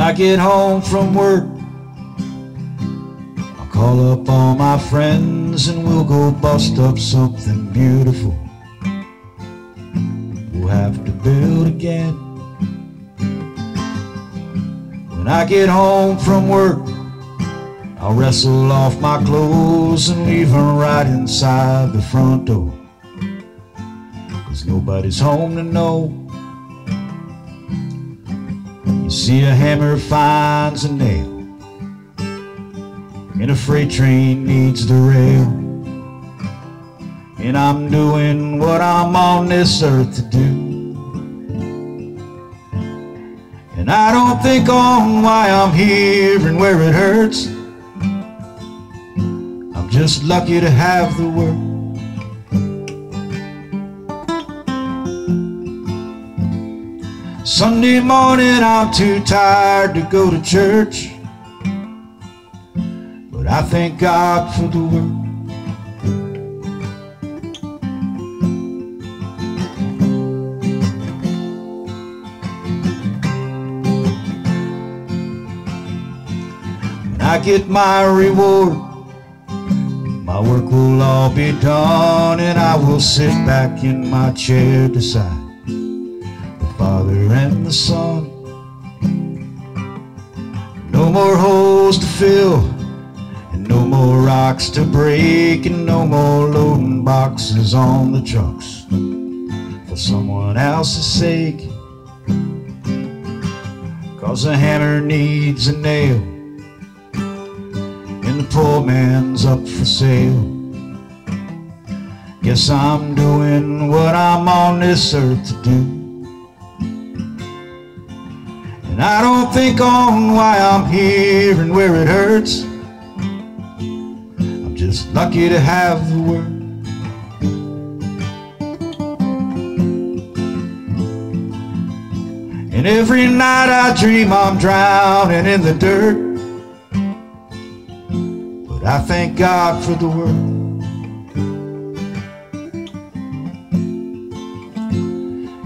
I get home from work, I'll call up all my friends and we'll go bust up something beautiful. We'll have to build again. When I get home from work, I'll wrestle off my clothes and leave them right inside the front door. Cause nobody's home to know. See a hammer finds a nail. And a freight train needs the rail. And I'm doing what I'm on this earth to do. And I don't think on why I'm here and where it hurts. I'm just lucky to have the work. Sunday morning I'm too tired to go to church. But I thank God for the work. When I get my reward, my work will all be done, and I will sit back in my chair the Father and the Son. No more holes to fill, and no more rocks to break, and no more loading boxes on the trucks for someone else's sake. Cause a hammer needs a nail, and the poor man's up for sale. Guess I'm doing what I'm on this earth to do. And I don't think on why I'm here and where it hurts. I'm just lucky to have the word. And every night I dream I'm drowning in the dirt. But I thank God for the word.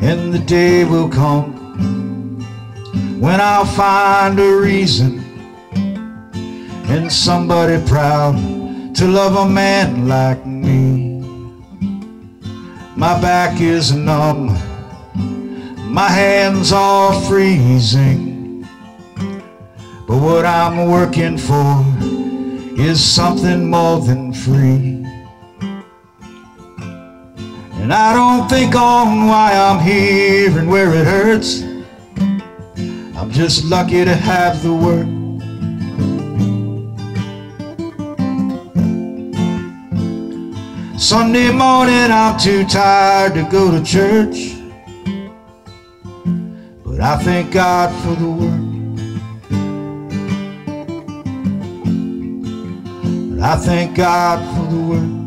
And the day will come when I'll find a reason and somebody proud to love a man like me. My back is numb, my hands are freezing, but what I'm working for is something more than free. And I don't think on why I'm here and where it hurts. I'm just lucky to have the work. Sunday morning I'm too tired to go to church. But I thank God for the work. I thank God for the work.